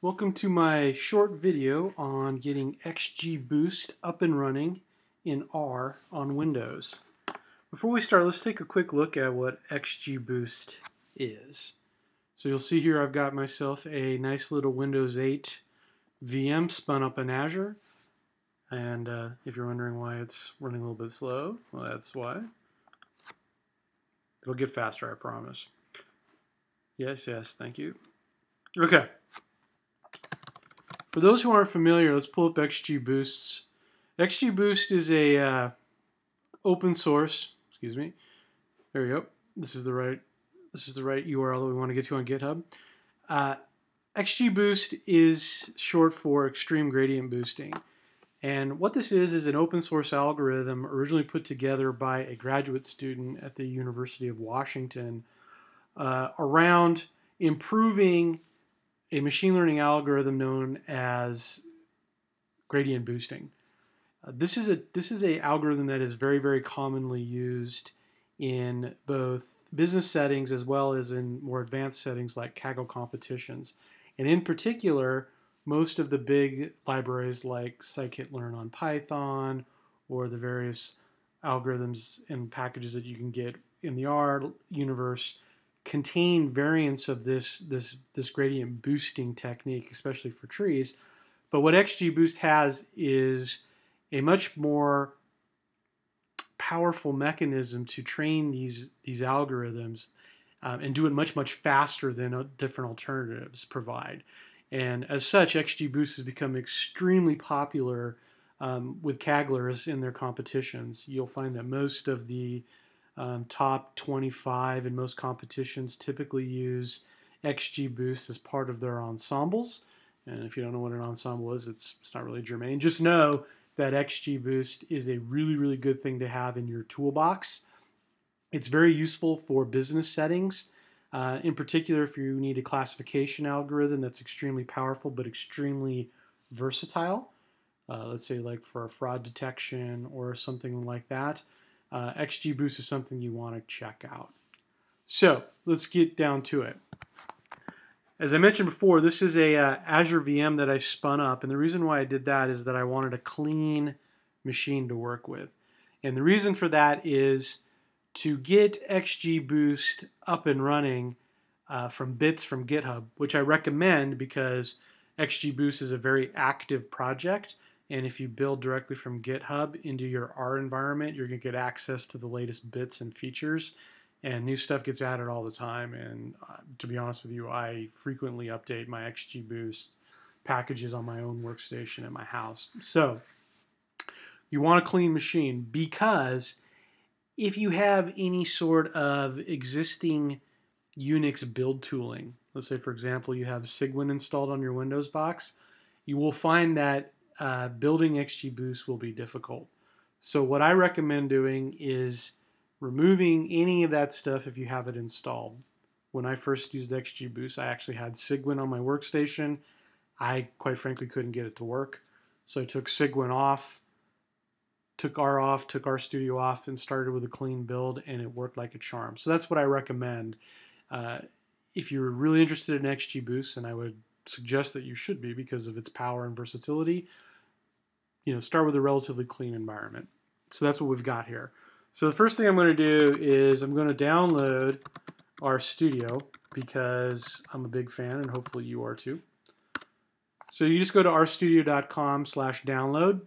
Welcome to my short video on getting XGBoost up and running in R on Windows. Before we start, let's take a quick look at what XGBoost is. So you'll see here I've got myself a nice little Windows 8 VM spun up in Azure. And uh, if you're wondering why it's running a little bit slow, well that's why. It'll get faster, I promise. Yes, yes, thank you. Okay. For those who aren't familiar, let's pull up XGBoosts. XGBoost is a uh, open source. Excuse me. There we go. This is the right. This is the right URL that we want to get to on GitHub. Uh, XGBoost is short for Extreme Gradient Boosting. And what this is is an open source algorithm originally put together by a graduate student at the University of Washington uh, around improving a machine learning algorithm known as gradient boosting. Uh, this is a this is a algorithm that is very very commonly used in both business settings as well as in more advanced settings like Kaggle competitions. And in particular, most of the big libraries like scikit-learn on Python or the various algorithms and packages that you can get in the R universe contain variants of this this this gradient boosting technique, especially for trees. But what XGBoost has is a much more powerful mechanism to train these these algorithms um, and do it much much faster than uh, different alternatives provide. And as such, XGBoost has become extremely popular um, with Kagglers in their competitions. You'll find that most of the um, top 25 in most competitions typically use XGBoost as part of their ensembles. And if you don't know what an ensemble is, it's, it's not really germane. Just know that XGBoost is a really, really good thing to have in your toolbox. It's very useful for business settings. Uh, in particular, if you need a classification algorithm that's extremely powerful but extremely versatile, uh, let's say like for fraud detection or something like that, uh, XGBoost is something you want to check out. So let's get down to it. As I mentioned before, this is a uh, Azure VM that I spun up, and the reason why I did that is that I wanted a clean machine to work with. And the reason for that is to get XGBoost up and running uh, from bits from GitHub, which I recommend because XGBoost is a very active project and if you build directly from GitHub into your R environment, you're going to get access to the latest bits and features. And new stuff gets added all the time. And uh, to be honest with you, I frequently update my XGBoost packages on my own workstation at my house. So you want a clean machine because if you have any sort of existing Unix build tooling, let's say for example you have Cygwin installed on your Windows box, you will find that uh, building XGBoost will be difficult. So what I recommend doing is removing any of that stuff if you have it installed. When I first used XGBoost, I actually had Cygwin on my workstation. I quite frankly couldn't get it to work. So I took Cygwin off, took R off, took RStudio off, and started with a clean build, and it worked like a charm. So that's what I recommend. Uh, if you're really interested in XGBoost, and I would suggest that you should be because of its power and versatility, you know, start with a relatively clean environment. So that's what we've got here. So the first thing I'm going to do is I'm going to download RStudio because I'm a big fan and hopefully you are too. So you just go to rstudio.com slash download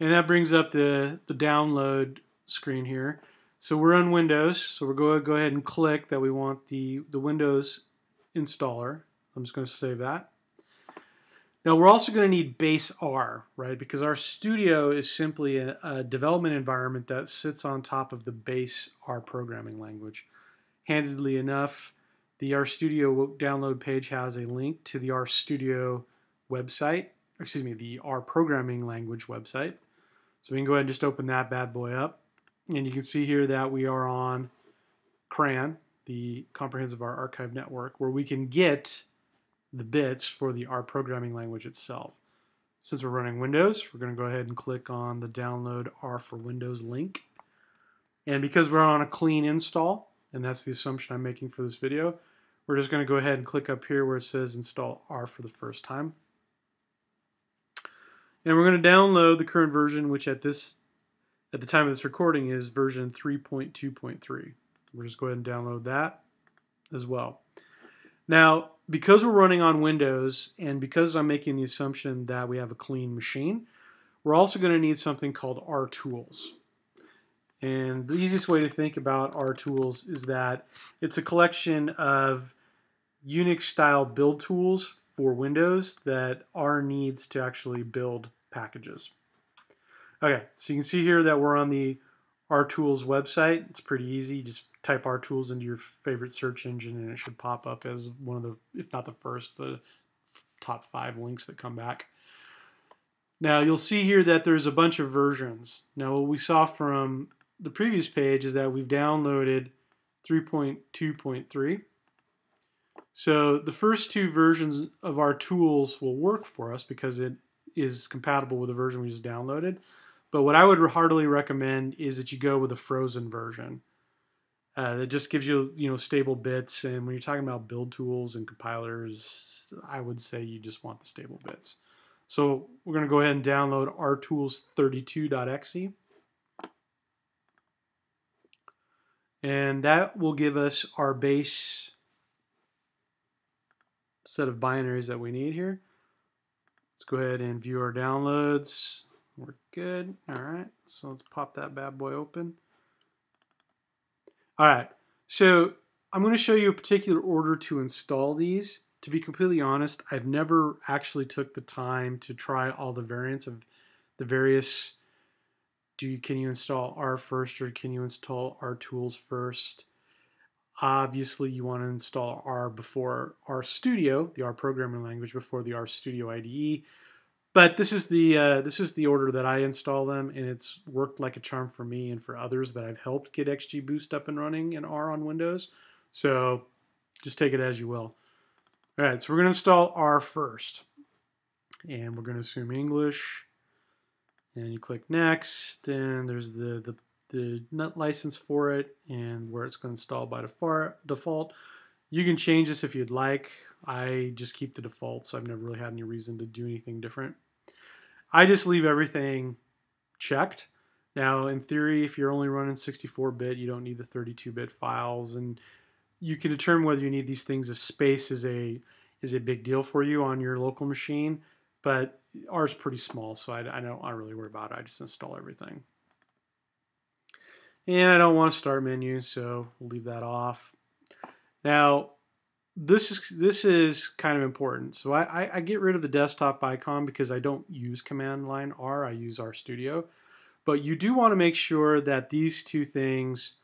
and that brings up the, the download screen here. So we're on Windows, so we're going to go ahead and click that we want the, the Windows installer. I'm just going to save that. Now we're also going to need base R, right? Because RStudio is simply a, a, development environment that sits on top of the base R programming language. Handedly enough, the RStudio download page has a link to the RStudio website, excuse me, the R programming language website. So we can go ahead and just open that bad boy up. And you can see here that we are on CRAN, the Comprehensive R Archive Network, where we can get the bits for the R programming language itself. Since we're running Windows, we're going to go ahead and click on the download R for Windows link. And because we're on a clean install, and that's the assumption I'm making for this video, we're just going to go ahead and click up here where it says install R for the first time. And we're going to download the current version, which at this at the time of this recording is version 3.2.3. We'll just go ahead and download that as well. Now, because we're running on Windows and because I'm making the assumption that we have a clean machine, we're also going to need something called RTools. And the easiest way to think about RTools is that it's a collection of Unix style build tools for Windows that R needs to actually build packages. Okay, so you can see here that we're on the RTools website. It's pretty easy. Just type RTools into your favorite search engine and it should pop up as one of the, if not the first, the top five links that come back. Now you'll see here that there's a bunch of versions. Now what we saw from the previous page is that we've downloaded 3.2.3 so the first two versions of RTools will work for us because it is compatible with the version we just downloaded. But what I would heartily recommend is that you go with a frozen version. Uh, that just gives you you know stable bits, and when you're talking about build tools and compilers, I would say you just want the stable bits. So we're going to go ahead and download rtools32.exe. And that will give us our base set of binaries that we need here. Let's go ahead and view our downloads. We're good. All right, so let's pop that bad boy open. All right, so I'm going to show you a particular order to install these. To be completely honest, I've never actually took the time to try all the variants of the various do you, can you install R first or can you install R tools first? Obviously, you want to install R before R Studio, the R programming language, before the R Studio IDE. But this is the uh, this is the order that I install them, and it's worked like a charm for me and for others that I've helped get XGBoost up and running in R on Windows. So just take it as you will. All right, so we're going to install R first, and we're going to assume English. And you click next, and there's the the the NUT license for it and where it's going to install by default. You can change this if you'd like. I just keep the default, so I've never really had any reason to do anything different. I just leave everything checked. Now, in theory, if you're only running 64-bit, you don't need the 32-bit files, and you can determine whether you need these things if space is a is a big deal for you on your local machine. But ours is pretty small, so I, I don't I don't really worry about it. I just install everything. And I don't want a start menu, so we'll leave that off. Now, this is this is kind of important. So I, I, I, get rid of the desktop icon because I don't use command line R, I use RStudio. But you do want to make sure that these two things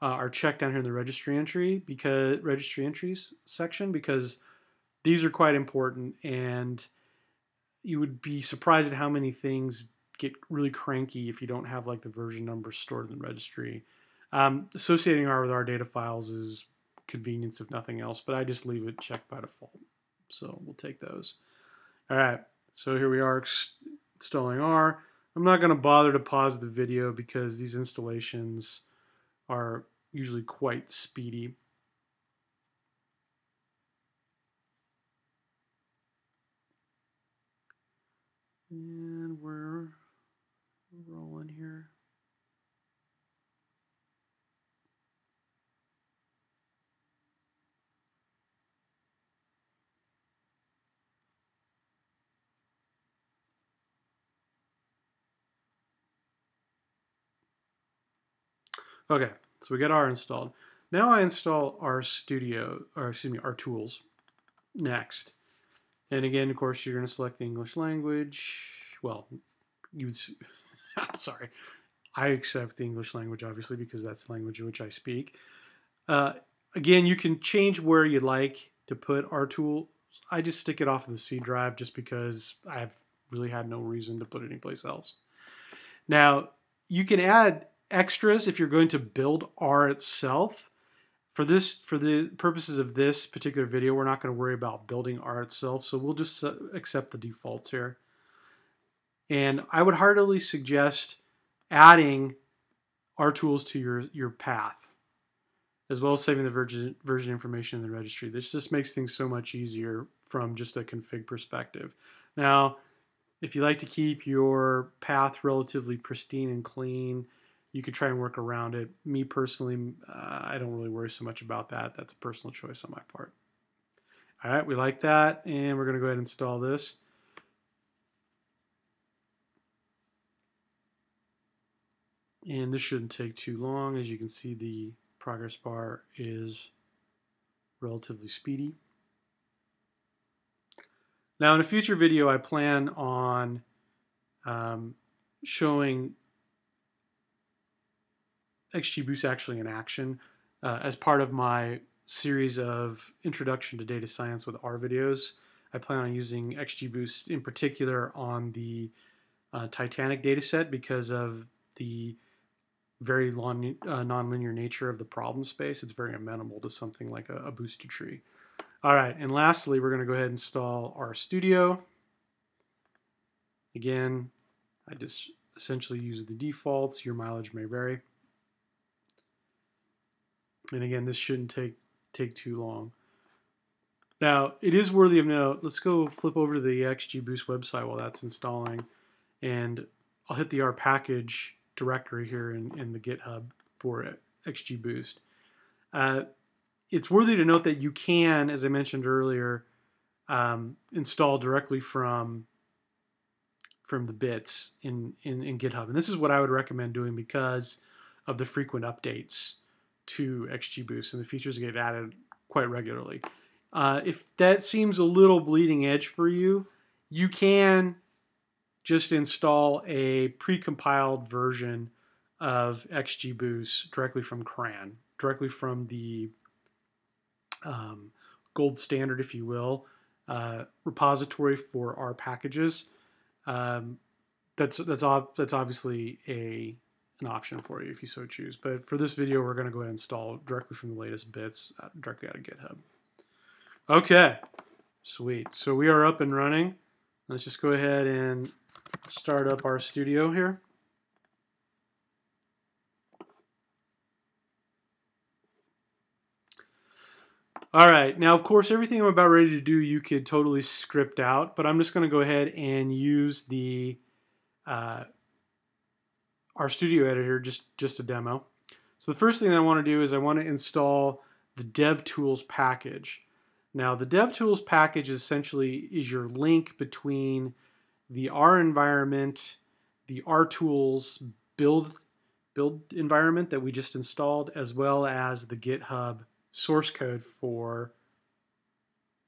uh, are checked down here in the registry entry because registry entries section because these are quite important and you would be surprised at how many things get really cranky if you don't have like the version number stored in the registry. Um, associating R with RData files is convenience if nothing else, but I just leave it checked by default. So we'll take those. All right, so here we are installing R. I'm not going to bother to pause the video because these installations are usually quite speedy. And we're rolling here. Okay, so we got R installed. Now I install RStudio, or excuse me, RTools next. And again, of course, you're going to select the English language. Well, you sorry, I accept the English language, obviously, because that's the language in which I speak. Uh, again, you can change where you'd like to put RTools. I just stick it off of the C drive just because I've really had no reason to put it anyplace else. Now, you can add extras if you're going to build R itself. For this, for the purposes of this particular video, we're not going to worry about building R itself, so we'll just uh, accept the defaults here. And I would heartily suggest adding R tools to your, your path. as well as saving the version, version information in the registry. This just makes things so much easier from just a config perspective. Now, if you like to keep your path relatively pristine and clean, you could try and work around it. Me personally, uh, I don't really worry so much about that. That's a personal choice on my part. All right, we like that, and we're going to go ahead and install this. And this shouldn't take too long. As you can see, the progress bar is relatively speedy. Now, in a future video, I plan on um, showing XGBoost actually in action uh, as part of my series of Introduction to Data Science with R videos. I plan on using XGBoost in particular on the uh, Titanic dataset because of the very long, uh, nonlinear nature of the problem space. It's very amenable to something like a, a boosted tree. All right, and lastly, we're going to go ahead and install RStudio. Again, I just essentially use the defaults. Your mileage may vary. And again, this shouldn't take take too long. Now, it is worthy of note. Let's go flip over to the XGBoost website while that's installing. And I'll hit the R package directory here in, in the GitHub for XGBoost. Uh, it's worthy to note that you can, as I mentioned earlier, um, install directly from from the bits in, in, in GitHub. And this is what I would recommend doing because of the frequent updates to XGBoost and the features get added quite regularly. Uh, if that seems a little bleeding edge for you, you can just install a precompiled version of XGBoost directly from CRAN, directly from the um, gold standard, if you will, uh, repository for R packages. Um, that's that's that's obviously a an option for you if you so choose. But for this video, we're going to go ahead and install directly from the latest bits uh, directly out of GitHub. Okay, sweet. So we are up and running. Let's just go ahead and start up RStudio here. All right, now of course everything I'm about ready to do you could totally script out, but I'm just going to go ahead and use the uh, RStudio editor just just a demo. So the first thing I want to do is I want to install the DevTools package. Now the DevTools package essentially is your link between the R environment, the RTools build build environment that we just installed, as well as the GitHub source code for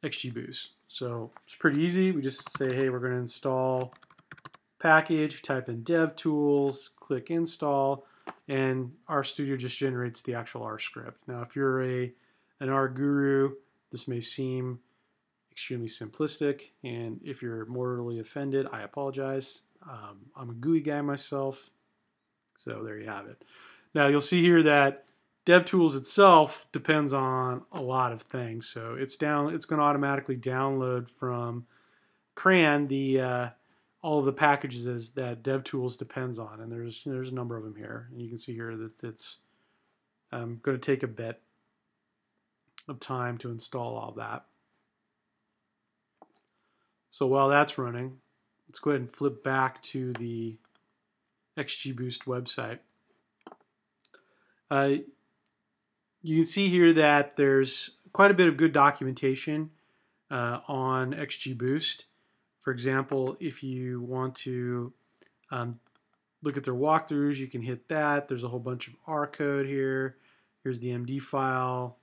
XGBoost. So it's pretty easy. We just say, hey, we're going to install package, type in DevTools, click install, and RStudio just generates the actual R script. Now, if you're a an R guru, this may seem extremely simplistic, and if you're mortally offended, I apologize. Um, I'm a GUI guy myself, so there you have it. Now, you'll see here that DevTools itself depends on a lot of things. So it's down. It's going to automatically download from CRAN the uh, all of the packages that DevTools depends on, and there's there's a number of them here, and you can see here that it's um, going to take a bit of time to install all that. So while that's running, let's go ahead and flip back to the XGBoost website. Uh, you can see here that there's quite a bit of good documentation uh, on XGBoost. For example, if you want to um, look at their walkthroughs, you can hit that. There's a whole bunch of R code here. Here's the MD file.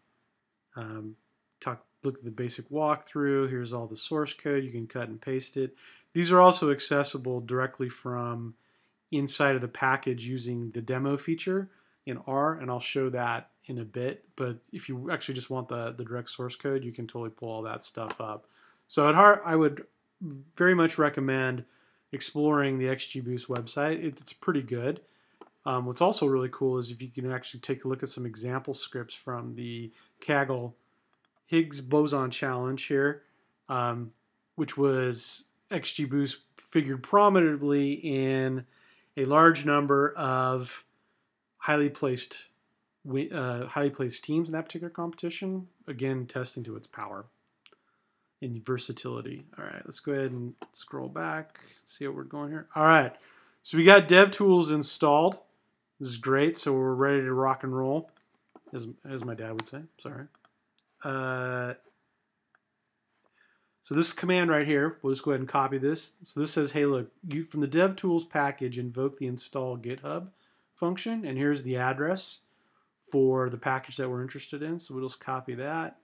Um, talk, look at the basic walkthrough. Here's all the source code. You can cut and paste it. These are also accessible directly from inside of the package using the demo feature in R, and I'll show that in a bit. But if you actually just want the, the direct source code, you can totally pull all that stuff up. So at heart, I would very much recommend exploring the XGBoost website. It's pretty good. Um, what's also really cool is if you can actually take a look at some example scripts from the Kaggle Higgs Boson Challenge here, um, which was XGBoost figured prominently in a large number of highly placed uh, highly placed teams in that particular competition. Again, testing to its power and versatility. All right, let's go ahead and scroll back, see what we're going here. All right, so we got DevTools installed. This is great, so we're ready to rock and roll, as, as my dad would say, sorry. Uh, so this command right here, we'll just go ahead and copy this. So this says, hey, look, you from the DevTools package, invoke the install GitHub function, and here's the address for the package that we're interested in. So we'll just copy that,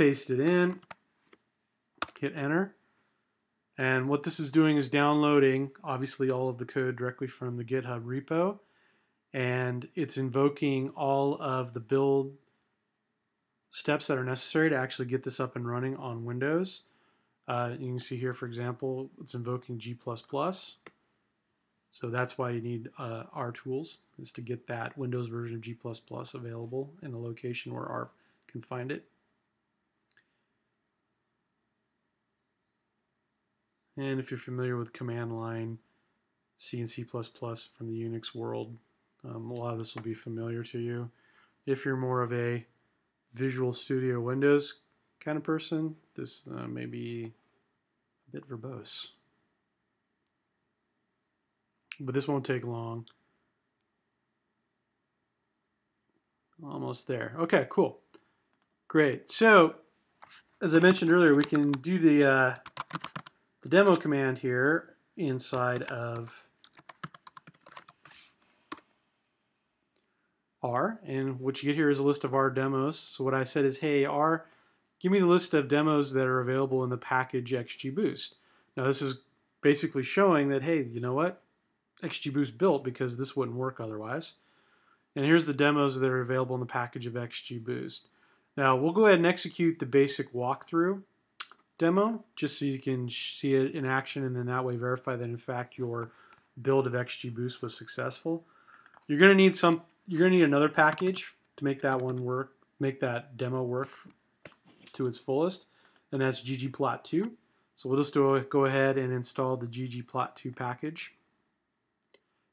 paste it in, hit enter. And what this is doing is downloading, obviously, all of the code directly from the GitHub repo. And it's invoking all of the build steps that are necessary to actually get this up and running on Windows. Uh, you can see here, for example, it's invoking G++. So that's why you need uh, R tools, is to get that Windows version of G++ available in a location where R can find it. And if you're familiar with command line C and C++ from the Unix world, um, a lot of this will be familiar to you. If you're more of a Visual Studio Windows kind of person, this uh, may be a bit verbose. But this won't take long. Almost there. Okay, cool. Great. So, as I mentioned earlier, we can do the, uh, the demo command here inside of R, and what you get here is a list of R demos. So what I said is, hey, R, give me the list of demos that are available in the package XGBoost. Now this is basically showing that, hey, you know what? XGBoost built because this wouldn't work otherwise. And here's the demos that are available in the package of XGBoost. Now we'll go ahead and execute the basic walkthrough demo just so you can see it in action and then that way verify that in fact your build of XGBoost was successful. You're going to need some you're going to need another package to make that one work, make that demo work to its fullest, and that's ggplot2. So we'll just do, go ahead and install the ggplot2 package.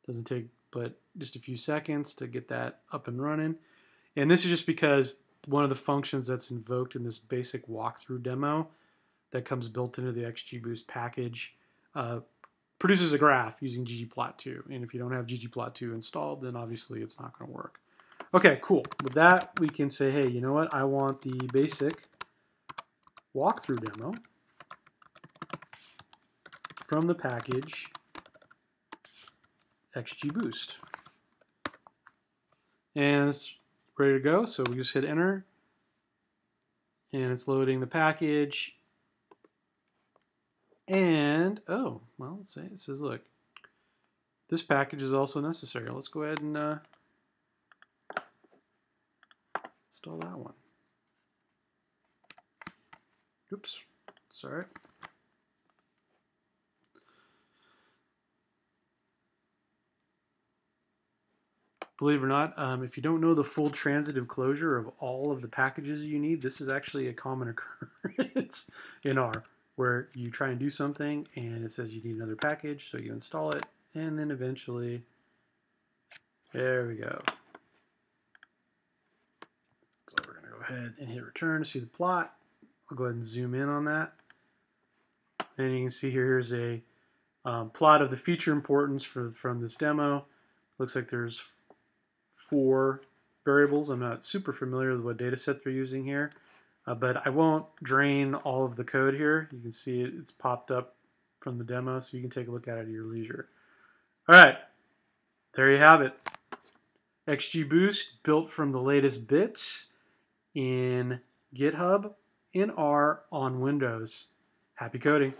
Doesn't take but just a few seconds to get that up and running. And this is just because one of the functions that's invoked in this basic walkthrough demo that comes built into the XGBoost package uh, produces a graph using ggplot2. And if you don't have ggplot2 installed, then obviously it's not going to work. Okay, cool. With that, we can say, hey, you know what? I want the basic walkthrough demo from the package XGBoost. And it's ready to go, so we just hit enter. And it's loading the package. And, oh, well, let's see. It says, look, this package is also necessary. Let's go ahead and uh, install that one. Oops, sorry. Believe it or not, um, if you don't know the full transitive closure of all of the packages you need, this is actually a common occurrence in R where you try and do something and it says you need another package, so you install it, and then eventually, there we go. So we're going to go ahead and hit return to see the plot. I'll go ahead and zoom in on that. And you can see here, here's a um, plot of the feature importance for from this demo. Looks like there's four variables. I'm not super familiar with what data set they're using here. Uh, but I won't drain all of the code here. You can see it, it's popped up from the demo, so you can take a look at it at your leisure. All right, there you have it. XGBoost built from the latest bits in GitHub in R on Windows. Happy coding.